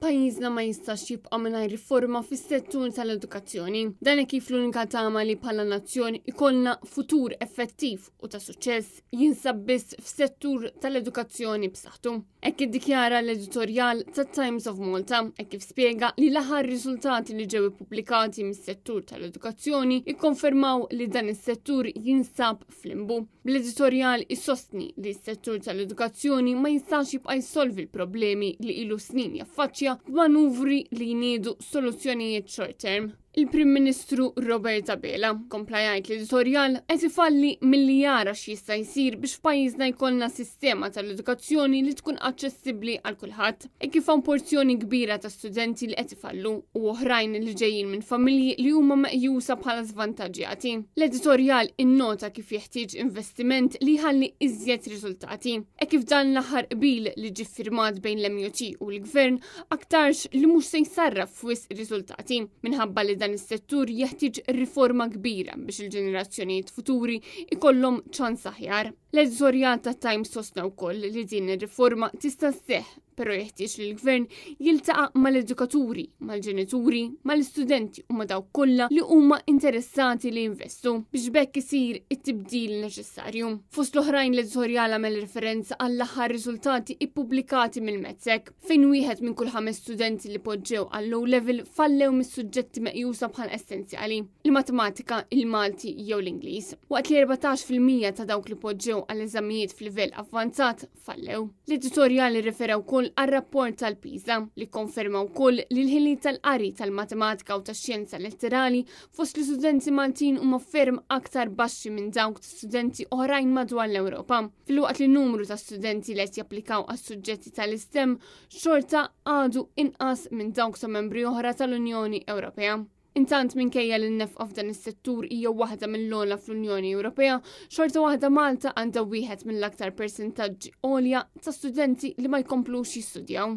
Pajjiżna ma jistax jibqa' mingħajr riforma fis-settur tal-edukazzjoni. Dan hekk kif l-unika tama li bħala nazzjon ikollna futur effettiv u ta' suċċess jinsab biss f'settur tal-edukazzjoni b'saħħtu. Hekk iddikjara l-editorjal tat-Times of Malta, hekk kif spjega li l-aħħar riżultati li ġew ippubblikati mis-settur tal-edukazzjoni ikkonfermaw li dan is-settur jinsab flimbu. Bl-editorjal issostni li s-settur tal-edukazzjoni ma jistax jibqa' jissolvi l-problemi li ilu snin jaffaċċja b'manuvri li jniedu soluzzjonijiet short term. Il-Prim Ministru Robert Abela kompla jgħid l-editorjal qed ifalli milli jara x'jista' jsir biex f'pajjiżna jkollna sistema tal-edukazzjoni li tkun aċċessibbli għal kulħadd. e kif hawn porzjoni kbira ta' studenti li qed ifallu u oħrajn li ġejjin minn familji li huma meqjusa bħala żvantaġġjati. L-editorjal innota kif jeħtieġ investiment li jħalli iżjed riżultati, e kif dan l-aħħar qbil li ġie ffirmat bejn l-MUT u l-Gvern aktarx li mhux se jsarraf f'wisq riżultati minħabba li dan is-settur jeħtieġ riforma kbira biex il-ġenerazzjonijiet futuri ikollhom ċans aħjar. L-editorjal ta' Times sostna wkoll li din ir-riforma tista' sseħħ, però jeħtieġ li l-gvern jiltaqa' mal-edukaturi, mal-ġenituri, mal-istudenti u ma' dawk kollha li huma interessati li jinvestu biex bekk isir it-tibdil neċessarju. Fost l-oħrajn l-editorjal għamel referenza għall-aħħar riżultati ppubblikati mill-METSEC fejn wieħed minn kull ħames studenti li poġġew għall-O Level fallew mis-suġġetti meqjusa bħala essenzjali. il-matematika, il-Malti jew l-Ingliż, waqt li 14% ta' dawk li poġġew għall-eżamijiet f'livell avvanzat fallew. L-editorjal irrefera wkoll għar-rapport tal-PISA li kkonferma wkoll li l-ħiliet tal-qari tal-matematika u tax-xjenza letterali fost l-istudenti Maltin huma ferm aktar baxxi minn dawk ta' studenti oħrajn madwar l-Ewropa, filwaqt li n-numru ta' studenti li qed japplikaw għas-suġġetti tal-istem xorta għadu inqas minn dawk ta' membri oħra tal-Unjoni Ewropea. Intant minkejja li n-nefqa f'dan is-settur hija waħda mill-ogħla fl-Unjoni Ewropea, xorta waħda Malta għandha wieħed mill-aktar persentaġġi għolja ta' studenti li ma jkomplux jistudjaw.